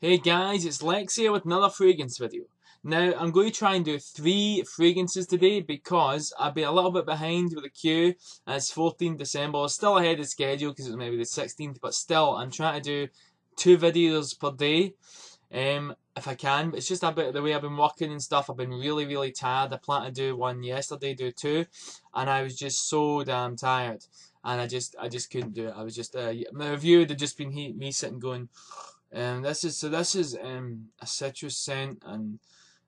Hey guys, it's Lex here with another fragrance video. Now, I'm going to try and do three fragrances today because I've been a little bit behind with the queue. It's 14th December, I'm still ahead of schedule because it's maybe the 16th, but still, I'm trying to do two videos per day um, if I can. But it's just a bit of the way I've been working and stuff. I've been really, really tired. I planned to do one yesterday, do two, and I was just so damn tired. And I just, I just couldn't do it. I was just, uh, my review had just been he, me sitting going, um, this is so. This is um, a citrus scent, and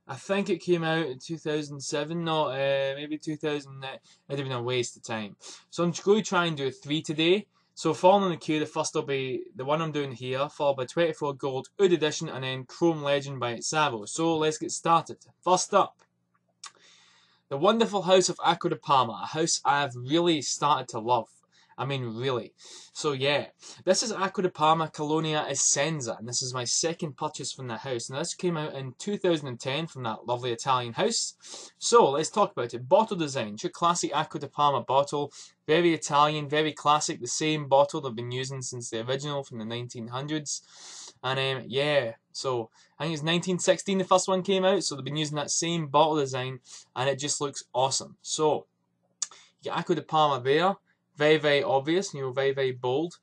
I think it came out in 2007. Not uh, maybe 2000. It would have been a waste of time. So I'm going to try and do three today. So falling following the queue, the first will be the one I'm doing here, followed by 24 Gold Oud Edition, and then Chrome Legend by Savo. So let's get started. First up, the wonderful house of Acqua di Parma, a house I've really started to love. I mean, really. So yeah, this is Acqua di Parma Colonia Essenza, and this is my second purchase from the house. And this came out in 2010 from that lovely Italian house. So let's talk about it. Bottle design, your classic Acqua di Parma bottle, very Italian, very classic. The same bottle they've been using since the original from the 1900s. And um, yeah, so I think it's 1916 the first one came out, so they've been using that same bottle design, and it just looks awesome. So you get Acqua di Parma there very, very obvious, you know, very, very bold.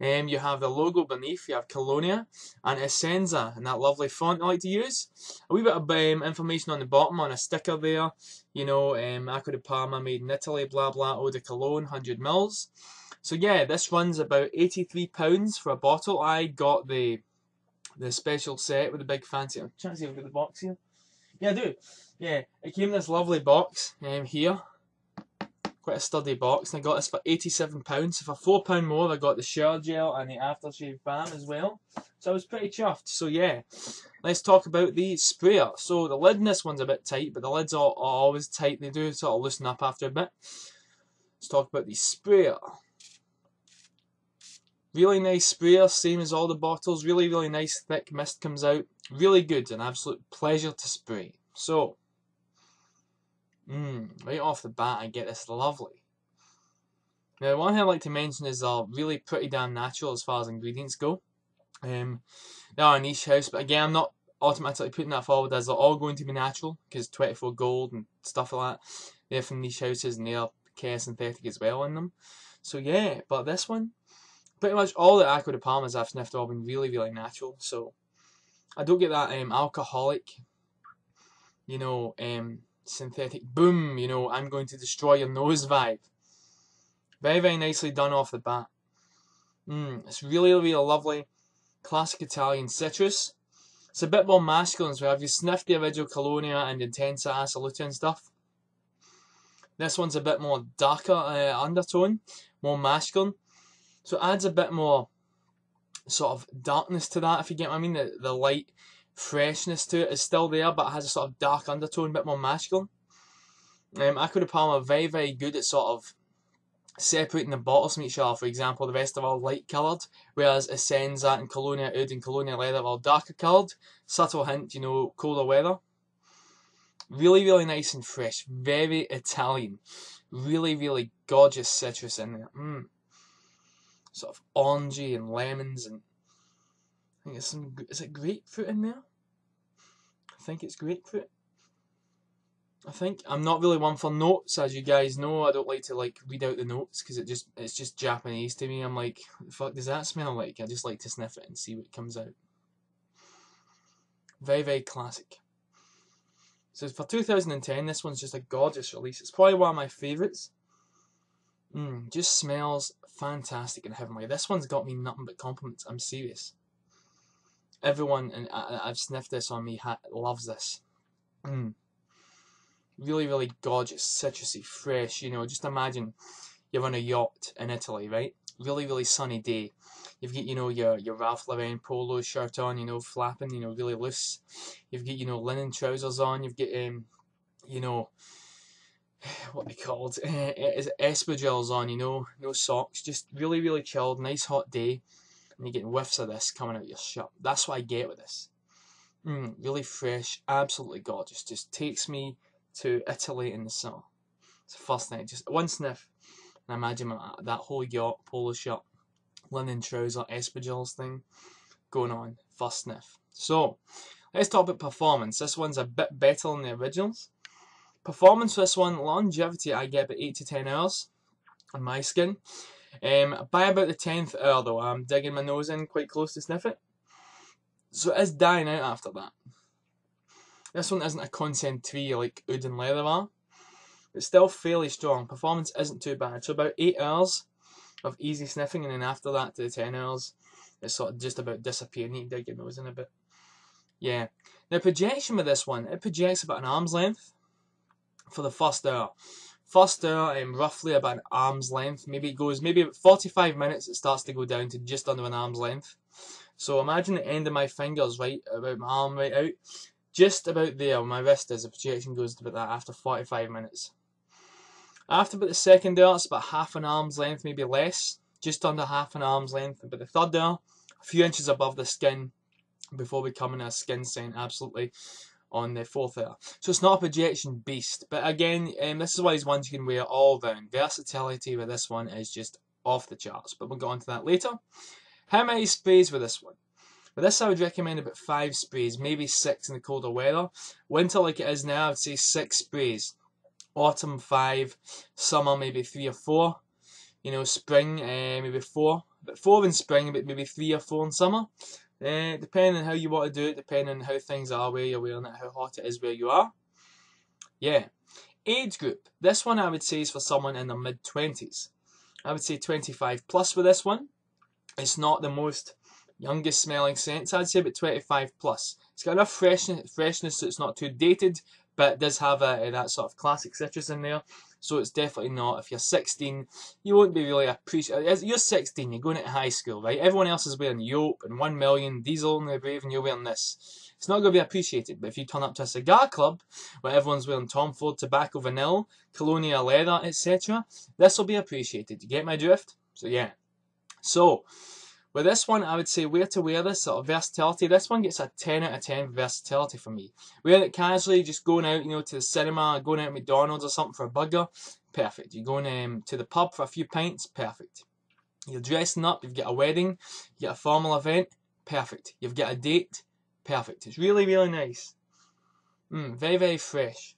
Um, you have the logo beneath, you have Colonia and Essenza, and that lovely font I like to use. A wee bit of um, information on the bottom on a sticker there, you know, um, Acqua di Parma made in Italy, blah blah, eau de cologne, 100 mils. So yeah, this runs about £83 for a bottle. I got the the special set with the big fancy, I'm trying to see if I've got the box here. Yeah, I do. Yeah, it came in this lovely box um, here quite a sturdy box, and I got this for £87. So for £4 more, I got the shower gel and the aftershave balm as well. So I was pretty chuffed. So yeah, let's talk about the sprayer. So the lid in this one's a bit tight, but the lids are, are always tight. They do sort of loosen up after a bit. Let's talk about the sprayer. Really nice sprayer, same as all the bottles. Really, really nice thick mist comes out. Really good, an absolute pleasure to spray. So, Mmm, right off the bat I get this lovely. Now one thing I'd like to mention is they're really pretty damn natural as far as ingredients go. Um, they are a niche house, but again I'm not automatically putting that forward as they're all going to be natural because 24 gold and stuff like that. They're from niche houses and they're care synthetic as well in them. So yeah, but this one, pretty much all the Acqua di Parmas I've sniffed all been really, really natural. So I don't get that um, alcoholic, you know, um, synthetic boom, you know, I'm going to destroy your nose vibe. Very, very nicely done off the bat. Mm, it's really, really lovely. Classic Italian citrus. It's a bit more masculine, so have you sniffed the original Colonia and Intensa Assoluta and stuff? This one's a bit more darker uh, undertone, more masculine. So it adds a bit more sort of darkness to that, if you get what I mean. The, the light freshness to it is still there, but it has a sort of dark undertone, a bit more masculine. Um, Acqua di Parma are very, very good at sort of separating the bottles from each other. For example, the rest are all light coloured, whereas Essenza and Colonia Oud and Colonia Leather are all darker coloured. Subtle hint, you know, colder weather. Really, really nice and fresh. Very Italian. Really, really gorgeous citrus in there. Mm. Sort of orangey and lemons and I think it's some. Is it grapefruit in there? I think it's grapefruit. I think I'm not really one for notes, as you guys know. I don't like to like read out the notes because it just it's just Japanese to me. I'm like, fuck does that smell like? I just like to sniff it and see what comes out. Very very classic. So for 2010, this one's just a gorgeous release. It's probably one of my favourites. Mm, just smells fantastic and heavenly. This one's got me nothing but compliments. I'm serious everyone, and I, have sniffed this on me, loves this. Mm. Really, really gorgeous, citrusy, fresh. You know, just imagine you're on a yacht in Italy, right? Really, really sunny day. You've got, you know, your, your Ralph Lauren polo shirt on, you know, flapping, you know, really loose. You've got, you know, linen trousers on. You've got, um, you know, what they called, uh, espadrilles on, you know, no socks. Just really, really chilled, nice hot day and you're getting whiffs of this coming out your shirt. That's what I get with this. Mm, really fresh, absolutely gorgeous. Just takes me to Italy in the summer. It's the first thing. Just one sniff, and I imagine that whole yacht, polo shirt, linen trouser, espadrilles thing. going on first sniff. So, let's talk about performance. This one's a bit better than the originals. Performance for this one, longevity, I get about 8 to 10 hours on my skin. Um, by about the 10th hour though, I'm digging my nose in quite close to sniff it. So it is dying out after that. This one isn't a concentree like Oud and Leather are. It's still fairly strong. Performance isn't too bad. So about 8 hours of easy sniffing and then after that to the 10 hours, it's sort of just about disappearing. You dig your nose in a bit. Yeah. Now projection with this one, it projects about an arm's length for the first hour. First hour, um, roughly about an arm's length. Maybe it goes, maybe 45 minutes it starts to go down to just under an arm's length. So imagine the end of my fingers right about my arm right out. Just about there, my wrist is, the projection goes about that after 45 minutes. After about the second hour, it's about half an arm's length, maybe less. Just under half an arm's length. But the third hour, a few inches above the skin before becoming a skin sign, absolutely on the fourth hour. So it's not a projection beast, but again, um, this is why these ones you can wear all round. Versatility with this one is just off the charts, but we'll get on to that later. How many sprays with this one? With this I would recommend about 5 sprays, maybe 6 in the colder weather. Winter like it is now, I would say 6 sprays. Autumn 5, summer maybe 3 or 4. You know, spring uh, maybe 4. But 4 in spring, but maybe 3 or 4 in summer. Uh, depending on how you want to do it, depending on how things are, where you're wearing it, how hot it is where you are. Yeah. Age group. This one I would say is for someone in their mid 20s. I would say 25 plus with this one. It's not the most youngest smelling scent, I'd say, but 25 plus. It's got enough freshness, freshness so it's not too dated, but it does have a, a, that sort of classic citrus in there. So it's definitely not. If you're 16, you won't be really appreciating. You're 16, you're going into high school, right? Everyone else is wearing Joop and 1 million, Diesel and the Brave, and you're wearing this. It's not going to be appreciated. But if you turn up to a cigar club where everyone's wearing Tom Ford Tobacco Vanilla, Colonia Leather, etc., this will be appreciated. You get my drift? So yeah. So, with this one, I would say where to wear this sort of versatility. This one gets a 10 out of 10 versatility for me. Wearing it casually, just going out, you know, to the cinema, going out McDonald's or something for a burger, perfect. You're going um, to the pub for a few pints, perfect. You're dressing up, you've got a wedding, you got a formal event, perfect. You've got a date, perfect. It's really, really nice. Mm, very, very fresh.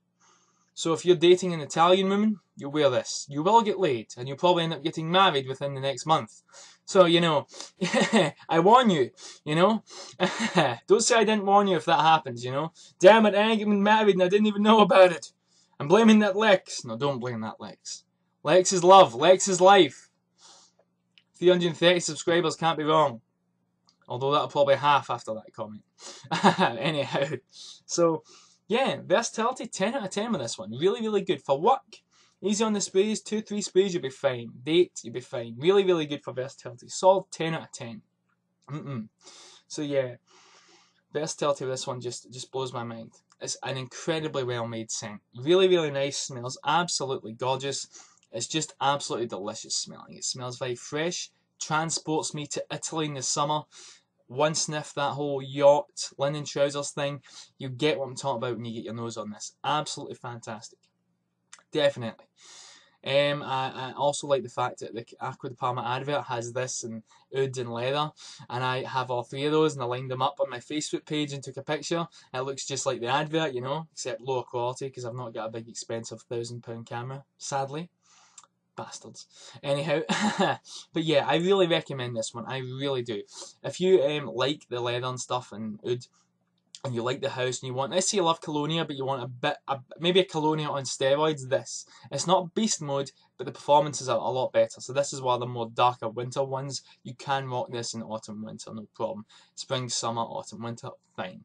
So if you're dating an Italian woman, you wear this. You will get laid, and you'll probably end up getting married within the next month. So, you know, I warn you, you know. Don't say I didn't warn you if that happens, you know. Damn it, I ain't getting married and I didn't even know about it. I'm blaming that Lex. No, don't blame that Lex. Lex is love. Lex is life. 330 subscribers can't be wrong. Although that'll probably half after that comment. Anyhow, so yeah, versatility 10 out of 10 with this one. Really, really good for work. Easy on the sprays, two, three sprays, you'll be fine. Date, you'll be fine. Really, really good for versatility. Solid 10 out of 10. Mm-mm. So yeah, versatility of this one just, just blows my mind. It's an incredibly well made scent. Really, really nice. Smells absolutely gorgeous. It's just absolutely delicious smelling. It smells very fresh. Transports me to Italy in the summer. One sniff, that whole yacht, linen trousers thing. You get what I'm talking about when you get your nose on this. Absolutely fantastic. Definitely. Um, I, I, also like the fact that the di Parma advert has this and Oud and leather, and I have all three of those, and I lined them up on my Facebook page and took a picture. It looks just like the advert, you know, except lower quality because I've not got a big expensive thousand pound camera, sadly. Bastards. Anyhow, but yeah, I really recommend this one. I really do. If you um, like the leather and stuff and Oud, and you like the house and you want, let's say you love Colonia, but you want a bit, a, maybe a Colonia on steroids, this. It's not beast mode, but the performances are a lot better. So this is one of the more darker winter ones. You can rock this in autumn, winter, no problem. Spring, summer, autumn, winter, fine.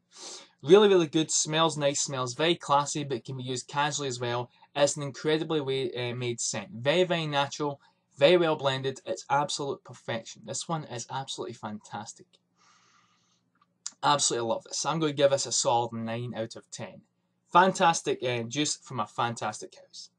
Really, really good. Smells nice, smells very classy, but can be used casually as well. It's an incredibly way, uh, made scent. Very, very natural, very well blended. It's absolute perfection. This one is absolutely fantastic. Absolutely love this. I'm going to give this a solid 9 out of 10. Fantastic uh, juice from a fantastic house.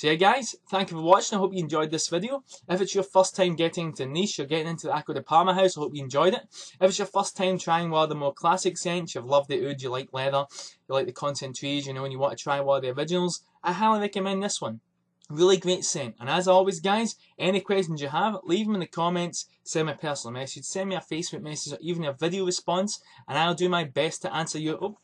So yeah guys, thank you for watching. I hope you enjoyed this video. If it's your first time getting into niche or getting into the Acqua di Parma house, I hope you enjoyed it. If it's your first time trying one of the more classic scents, you've loved the oud, you like leather, you like the concentrates, you know, and you want to try one of the originals, I highly recommend this one. Really great scent. And as always, guys, any questions you have, leave them in the comments, send me a personal message, send me a Facebook message, or even a video response, and I'll do my best to answer you. Oh,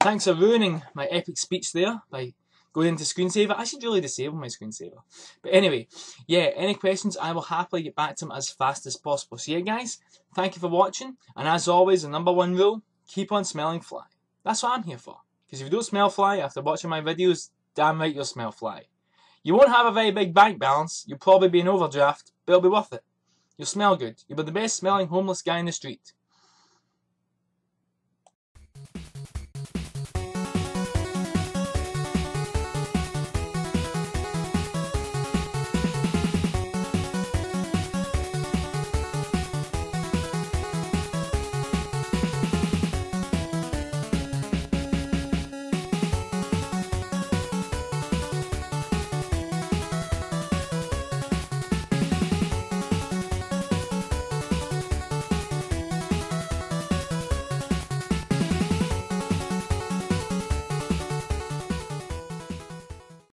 thanks for ruining my epic speech there by going into screensaver. I should really disable my screensaver. But anyway, yeah, any questions, I will happily get back to them as fast as possible. So yeah, guys, thank you for watching. And as always, the number one rule, keep on smelling fly. That's what I'm here for. Because if you don't smell fly after watching my videos, damn right you'll smell fly. You won't have a very big bank balance, you'll probably be in overdraft, but it'll be worth it. You'll smell good. You'll be the best smelling homeless guy in the street.